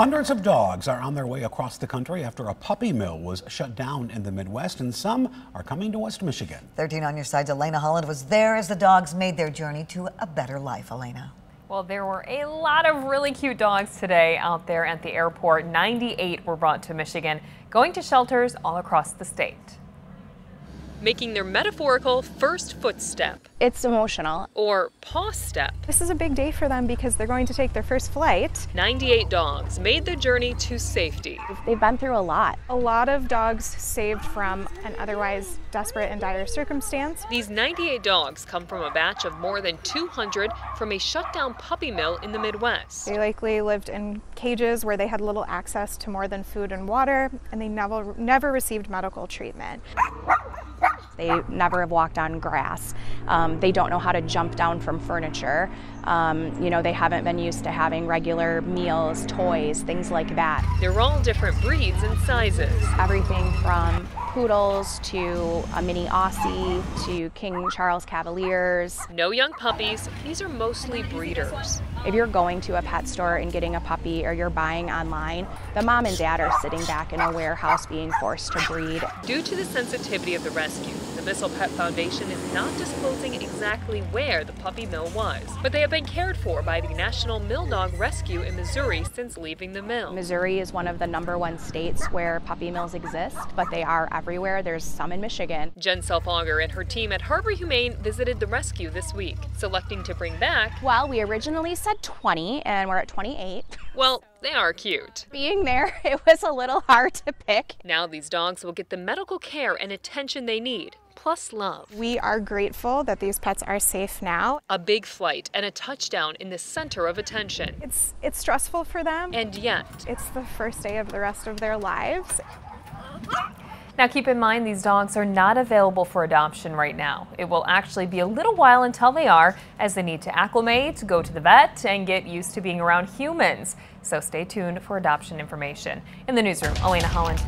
Hundreds of dogs are on their way across the country after a puppy mill was shut down in the Midwest, and some are coming to West Michigan. 13 on your side, Elena Holland was there as the dogs made their journey to a better life. Elena. Well, there were a lot of really cute dogs today out there at the airport. 98 were brought to Michigan, going to shelters all across the state making their metaphorical first footstep. It's emotional. Or paw step. This is a big day for them because they're going to take their first flight. 98 dogs made the journey to safety. They've been through a lot. A lot of dogs saved from an otherwise desperate and dire circumstance. These 98 dogs come from a batch of more than 200 from a shutdown puppy mill in the Midwest. They likely lived in cages where they had little access to more than food and water, and they never, never received medical treatment. They never have walked on grass. Um, they don't know how to jump down from furniture. Um, you know, they haven't been used to having regular meals, toys, things like that. They're all different breeds and sizes. Everything from poodles to a mini Aussie to King Charles Cavaliers. No young puppies, these are mostly breeders. If you're going to a pet store and getting a puppy or you're buying online, the mom and dad are sitting back in a warehouse being forced to breed. Due to the sensitivity of the rescue, the Bissell Pet Foundation is not disclosing exactly where the puppy mill was, but they have been cared for by the National Mill Dog Rescue in Missouri since leaving the mill. Missouri is one of the number one states where puppy mills exist, but they are everywhere. There's some in Michigan. Jen Self-Aulgur and her team at Harbor Humane visited the rescue this week, selecting to bring back. Well, we originally said 20 and we're at 28. Well, they are cute. Being there, it was a little hard to pick. Now these dogs will get the medical care and attention they need, plus love. We are grateful that these pets are safe now. A big flight and a touchdown in the center of attention. It's, it's stressful for them. And yet, it's the first day of the rest of their lives. Now keep in mind these dogs are not available for adoption right now. It will actually be a little while until they are as they need to acclimate, go to the vet, and get used to being around humans. So stay tuned for adoption information. In the newsroom, Elena Holland.